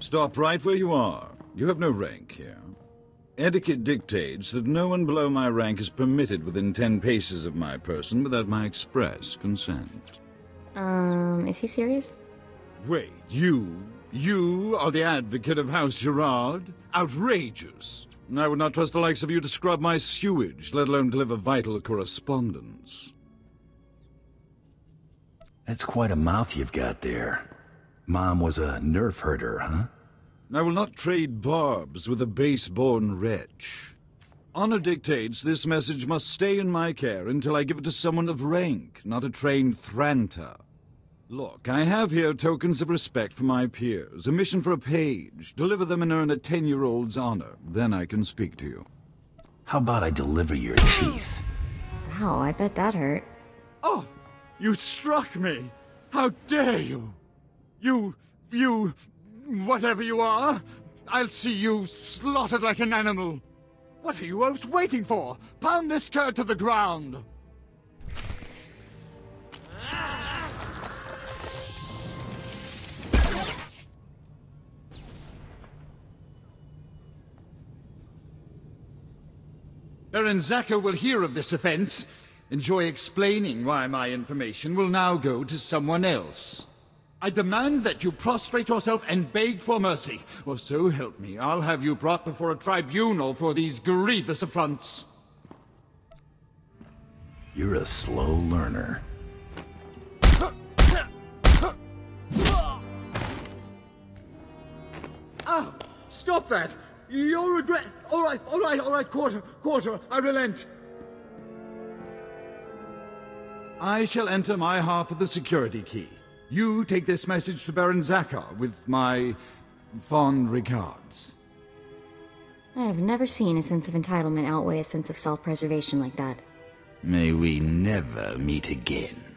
Stop right where you are. You have no rank here. Etiquette dictates that no one below my rank is permitted within ten paces of my person without my express consent. Um, is he serious? Wait, you? You are the advocate of House Girard? Outrageous! I would not trust the likes of you to scrub my sewage, let alone deliver vital correspondence. That's quite a mouth you've got there. Mom was a nerf herder, huh? I will not trade barbs with a base-born wretch. Honor dictates this message must stay in my care until I give it to someone of rank, not a trained Thranta. Look, I have here tokens of respect for my peers, a mission for a page. Deliver them and earn a ten-year-old's honor. Then I can speak to you. How about I deliver your teeth? Wow, I bet that hurt. Oh! You struck me! How dare you! You... you... whatever you are, I'll see you slaughtered like an animal! What are you both waiting for? Pound this cur to the ground! Baron Zakar will hear of this offense. Enjoy explaining why my information will now go to someone else. I demand that you prostrate yourself and beg for mercy, or so help me, I'll have you brought before a tribunal for these grievous affronts. You're a slow learner. Ah! Stop that! You'll regret... All right, all right, all right, quarter, quarter, I relent. I shall enter my half of the security key. You take this message to Baron Zakar with my fond regards. I have never seen a sense of entitlement outweigh a sense of self-preservation like that. May we never meet again.